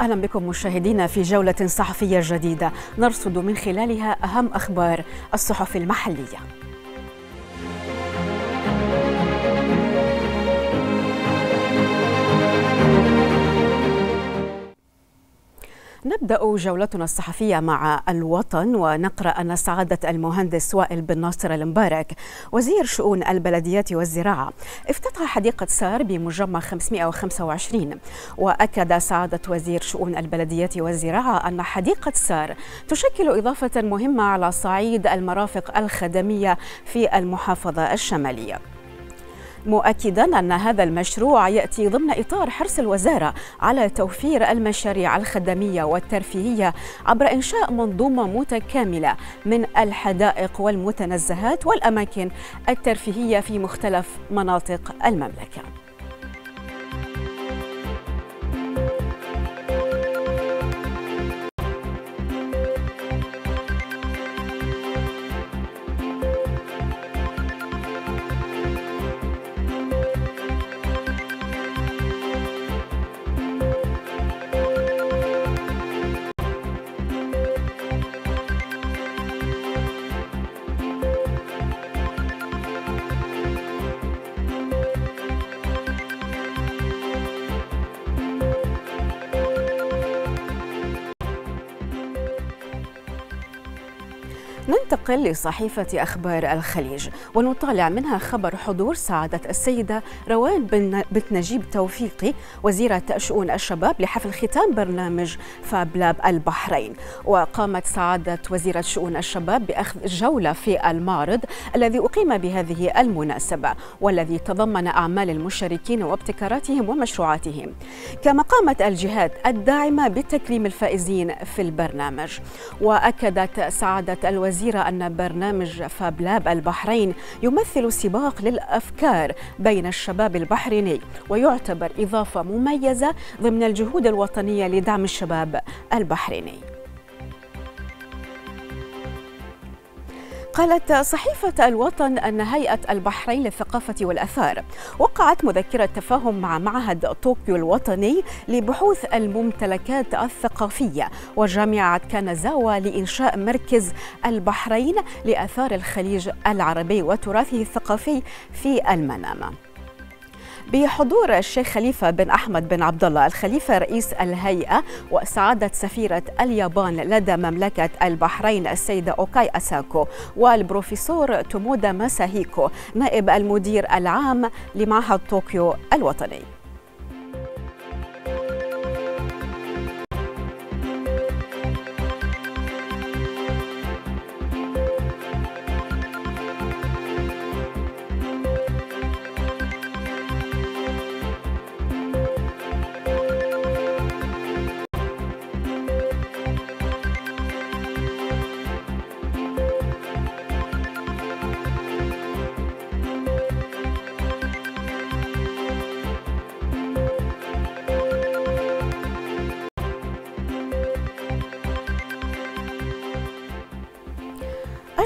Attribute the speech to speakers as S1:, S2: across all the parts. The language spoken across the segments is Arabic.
S1: أهلا بكم مشاهدينا في جولة صحفية جديدة. نرصد من خلالها أهم أخبار الصحف المحلية. نبدأ جولتنا الصحفية مع الوطن ونقرأ أن سعادة المهندس وائل بن ناصر المبارك وزير شؤون البلديات والزراعة افتتح حديقة سار بمجمع 525 وأكد سعادة وزير شؤون البلديات والزراعة أن حديقة سار تشكل إضافة مهمة على صعيد المرافق الخدمية في المحافظة الشمالية. مؤكدا أن هذا المشروع يأتي ضمن إطار حرص الوزارة على توفير المشاريع الخدمية والترفيهية عبر إنشاء منظومة متكاملة من الحدائق والمتنزهات والأماكن الترفيهية في مختلف مناطق المملكة. ننتقل لصحيفة أخبار الخليج ونطالع منها خبر حضور سعادة السيدة روان بن بنت نجيب توفيقي وزيرة شؤون الشباب لحفل ختام برنامج فابلاب البحرين. وقامت سعادة وزيرة شؤون الشباب بأخذ جولة في المعرض الذي أقيم بهذه المناسبة والذي تضمن أعمال المشاركين وابتكاراتهم ومشروعاتهم. كما قامت الجهات الداعمة بتكريم الفائزين في البرنامج. وأكدت سعادة الوزير الوزيرة أن برنامج فابلاب البحرين يمثل سباق للأفكار بين الشباب البحريني ويعتبر إضافة مميزة ضمن الجهود الوطنية لدعم الشباب البحريني. قالت صحيفة الوطن أن هيئة البحرين للثقافة والأثار وقعت مذكرة تفاهم مع معهد طوكيو الوطني لبحوث الممتلكات الثقافية وجامعة كانزاوا لإنشاء مركز البحرين لآثار الخليج العربي وتراثه الثقافي في المنامة. بحضور الشيخ خليفة بن أحمد بن عبد الله الخليفة رئيس الهيئة وسعادة سفيرة اليابان لدى مملكة البحرين السيده أوكاي أساكو والبروفيسور تومودا ماساهيكو نائب المدير العام لمعهد طوكيو الوطني.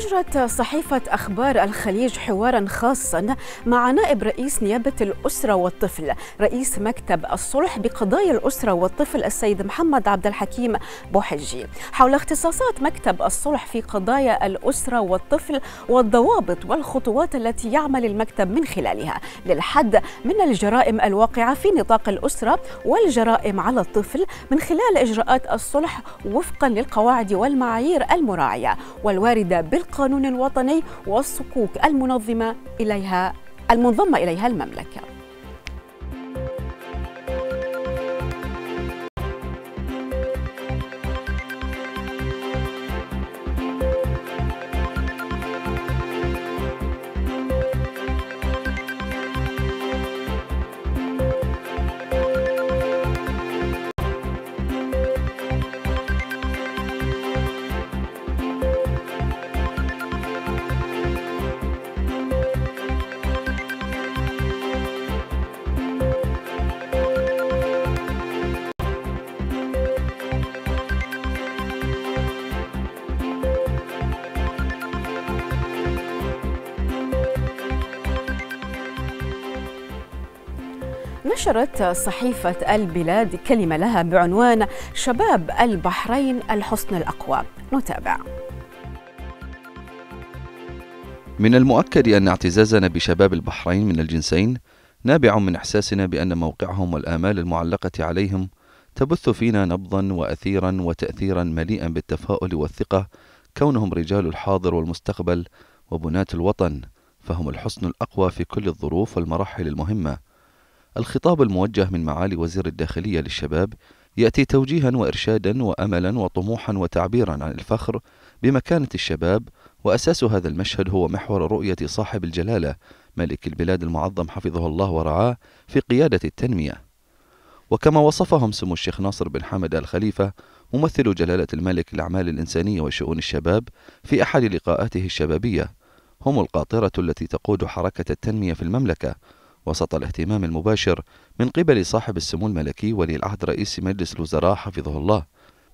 S1: أجرت صحيفة أخبار الخليج حوارا خاصا مع نائب رئيس نيابة الأسرة والطفل. رئيس مكتب الصلح بقضايا الأسرة والطفل السيد محمد عبد الحكيم بوحجي. حول اختصاصات مكتب الصلح في قضايا الأسرة والطفل والضوابط والخطوات التي يعمل المكتب من خلالها. للحد من الجرائم الواقعة في نطاق الأسرة والجرائم على الطفل من خلال إجراءات الصلح وفقا للقواعد والمعايير المراعية. والواردة بالقانون القانون الوطني والصكوك المنظمة إليها المنضمة إليها المملكة. نشرت صحيفة البلاد كلمة لها بعنوان شباب البحرين الحصن الأقوى. نتابع.
S2: من المؤكد أن اعتزازنا بشباب البحرين من الجنسين نابع من إحساسنا بأن موقعهم والآمال المعلقة عليهم تبث فينا نبضا وأثيرا وتأثيرا مليئا بالتفاؤل والثقة كونهم رجال الحاضر والمستقبل وبناة الوطن فهم الحصن الأقوى في كل الظروف والمراحل المهمة. الخطاب الموجه من معالي وزير الداخلية للشباب يأتي توجيها وإرشادا وأملا وطموحا وتعبيرا عن الفخر بمكانة الشباب وأساس هذا المشهد هو محور رؤية صاحب الجلالة ملك البلاد المعظم حفظه الله ورعاه في قيادة التنمية. وكما وصفهم سمو الشيخ ناصر بن حمد الخليفة ممثل جلالة الملك الأعمال الإنسانية وشؤون الشباب في أحد لقاءاته الشبابية. هم القاطرة التي تقود حركة التنمية في المملكة وسط الاهتمام المباشر من قبل صاحب السمو الملكي ولي العهد رئيس مجلس الوزراء حفظه الله.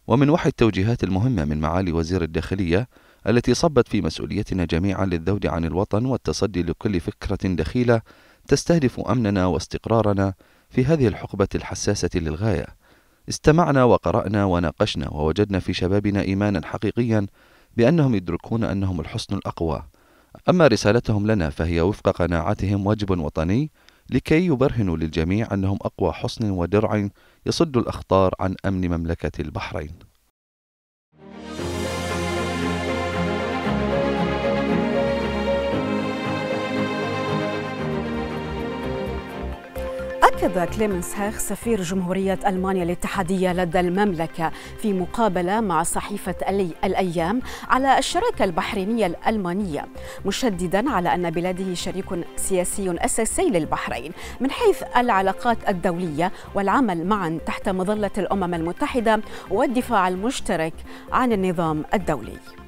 S2: ومن وحي التوجيهات المهمة من معالي وزير الداخلية التي صبت في مسؤوليتنا جميعا للذود عن الوطن والتصدي لكل فكرة دخيلة تستهدف أمننا واستقرارنا في هذه الحقبة الحساسة للغاية. استمعنا وقرأنا وناقشنا ووجدنا في شبابنا إيمانا حقيقيا بأنهم يدركون أنهم الحصن الأقوى. أما رسالتهم لنا فهي وفق قناعاتهم واجب وطني لكي يبرهنوا للجميع أنهم أقوى حصن ودرع يصد الأخطار عن أمن مملكة البحرين.
S1: أكد كليمنس هاخ سفير جمهورية ألمانيا الاتحادية لدى المملكة في مقابلة مع صحيفة الأيام على الشراكة البحرينية الألمانية مشددا على أن بلاده شريك سياسي أساسي للبحرين من حيث العلاقات الدولية والعمل معا تحت مظلة الأمم المتحدة والدفاع المشترك عن النظام الدولي.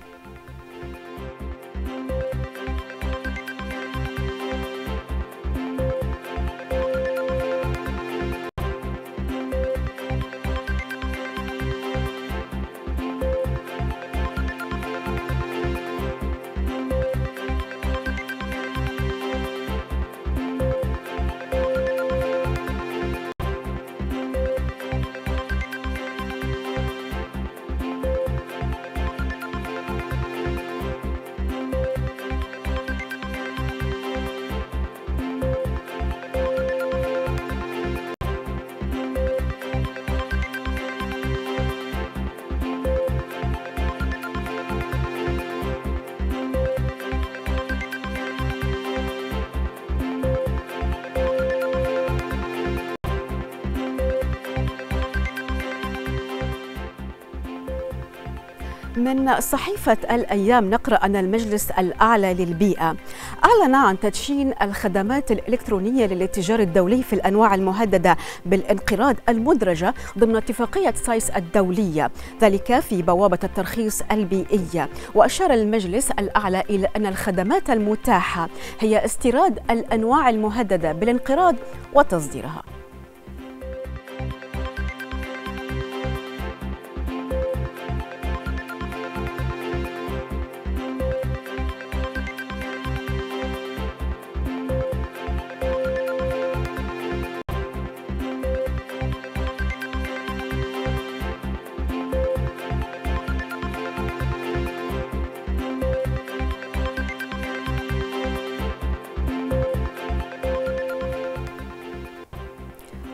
S1: من صحيفة الأيام نقرأ أن المجلس الأعلى للبيئة أعلن عن تدشين الخدمات الإلكترونية للاتجار الدولي في الأنواع المهددة بالانقراض المدرجة ضمن اتفاقية سايس الدولية ذلك في بوابة الترخيص البيئية وأشار المجلس الأعلى إلى أن الخدمات المتاحة هي استيراد الأنواع المهددة بالانقراض وتصديرها.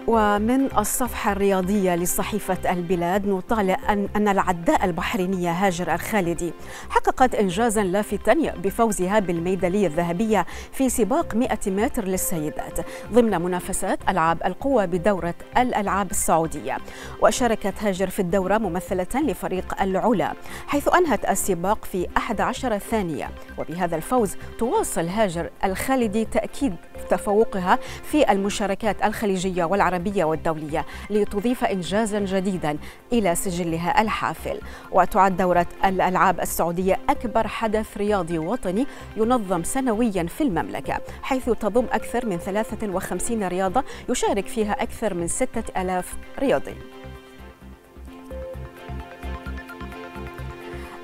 S1: ومن الصفحة الرياضية لصحيفة البلاد نطالع أن, العداء البحرينية هاجر الخالدي. حققت إنجازا لافتا بفوزها بالميدالية الذهبية في سباق 100 متر للسيدات ضمن منافسات ألعاب القوى بدورة الألعاب السعودية. وشاركت هاجر في الدورة ممثلة لفريق العلا حيث أنهت السباق في 11 ثانية. وبهذا الفوز تواصل هاجر الخالدي تأكيد تفوقها في المشاركات الخليجية والعربية والدولية لتضيف إنجازا جديدا إلى سجلها الحافل. وتعد دورة الألعاب السعودية أكبر حدث رياضي وطني ينظم سنويا في المملكة حيث تضم أكثر من 53 رياضة يشارك فيها أكثر من 6000 رياضي.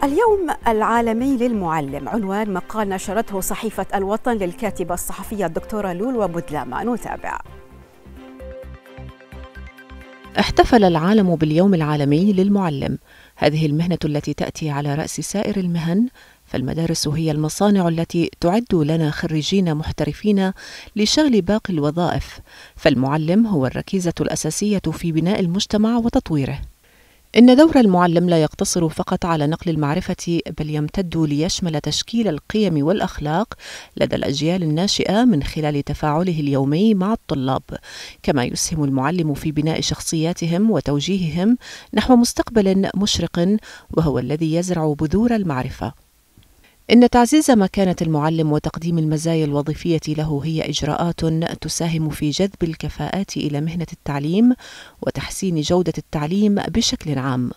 S1: اليوم العالمي للمعلم عنوان مقال نشرته صحيفة الوطن للكاتبة الصحفية الدكتورة لولو بودلامة نتابع؟
S3: احتفل العالم باليوم العالمي للمعلم. هذه المهنة التي تأتي على رأس سائر المهن فالمدارس هي المصانع التي تعد لنا خريجين محترفين لشغل باقي الوظائف. فالمعلم هو الركيزة الأساسية في بناء المجتمع وتطويره. إن دور المعلم لا يقتصر فقط على نقل المعرفة بل يمتد ليشمل تشكيل القيم والأخلاق لدى الأجيال الناشئة من خلال تفاعله اليومي مع الطلاب، كما يسهم المعلم في بناء شخصياتهم وتوجيههم نحو مستقبل مشرق وهو الذي يزرع بذور المعرفة. إن تعزيز مكانة المعلم وتقديم المزايا الوظيفية له هي إجراءات تساهم في جذب الكفاءات إلى مهنة التعليم وتحسين جودة التعليم بشكل عام.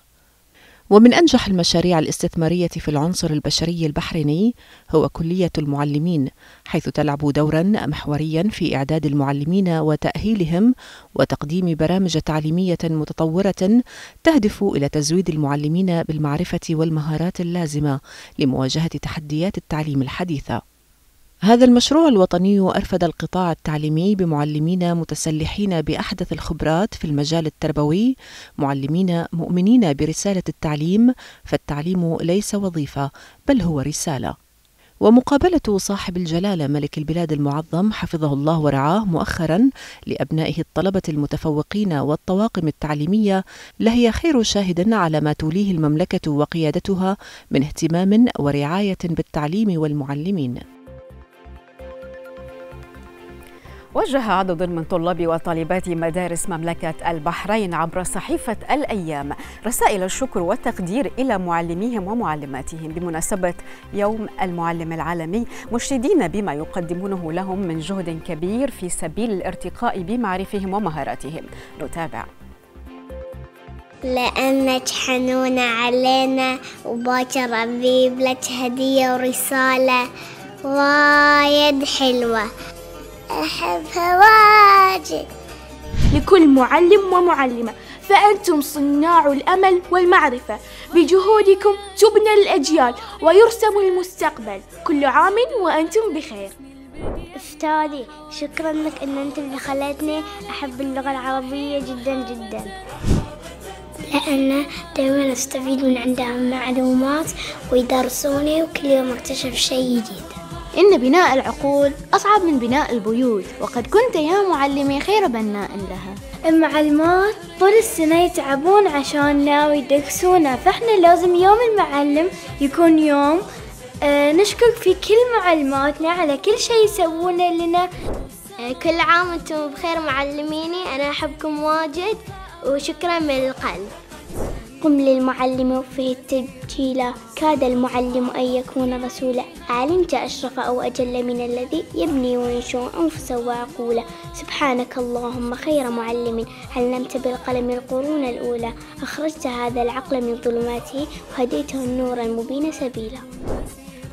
S3: ومن أنجح المشاريع الاستثمارية في العنصر البشري البحريني هو كلية المعلمين، حيث تلعب دورا محوريا في إعداد المعلمين وتأهيلهم وتقديم برامج تعليمية متطورة تهدف إلى تزويد المعلمين بالمعرفة والمهارات اللازمة لمواجهة تحديات التعليم الحديثة. هذا المشروع الوطني أرفد القطاع التعليمي بمعلمين متسلحين بأحدث الخبرات في المجال التربوي معلمين مؤمنين برسالة التعليم فالتعليم ليس وظيفة بل هو رسالة. ومقابلة صاحب الجلالة ملك البلاد المعظم حفظه الله ورعاه مؤخرا لأبنائه الطلبة المتفوقين والطواقم التعليمية لهي خير شاهد على ما توليه المملكة وقيادتها من اهتمام ورعاية بالتعليم والمعلمين.
S1: وجه عدد من طلاب وطالبات مدارس مملكة البحرين عبر صحيفة الأيام رسائل الشكر والتقدير إلى معلميهم ومعلماتهم. بمناسبة يوم المعلم العالمي مشيدين بما يقدمونه لهم من جهد كبير في سبيل الارتقاء بمعرفهم ومهاراتهم. نتابع.
S4: لأنك حنونة علينا وباكر أبيب لك هدية ورسالة وايد حلوة. أحبها واجد.
S5: لكل معلم ومعلمة فأنتم صناع الأمل والمعرفة. بجهودكم تبنى الأجيال ويرسم المستقبل. كل عام وأنتم بخير.
S4: أستاذي شكرا لك أن أنت اللي خلتني أحب اللغة العربية جدا جدا. لأن دائما أستفيد من عندهم معلومات ويدرسوني وكل يوم أكتشف شيء جديد.
S6: إن بناء العقول أصعب من بناء البيوت وقد كنت يا معلمي خير بناء لها.
S5: المعلمات طول السنة يتعبون عشاننا ويدرسونا فإحنا لازم يوم المعلم يكون يوم آه نشكر في كل معلماتنا على كل شيء يسوونه لنا.
S4: آه كل عام وأنتم بخير معلميني. أنا أحبكم واجد وشكرا من القلب. قم للمعلم وفيه التبجيل. كاد المعلم أن يكون رسولا. علمت أشرف أو أجل من الذي يبني وينشو أنفسه وعقولا سبحانك اللهم خير معلم. علمت بالقلم القرون الأولى؟ أخرجت هذا العقل من ظلماته وهديته النور المبين سبيلا.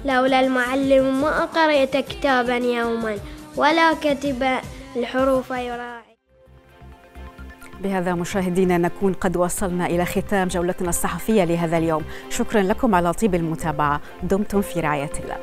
S7: لولا المعلم ما قرأت كتابا يوما ولا كتب الحروف يراعي.
S1: بهذا مشاهدينا نكون قد وصلنا إلى ختام جولتنا الصحفية لهذا اليوم. شكرا لكم على طيب المتابعة. دمتم في رعاية الله.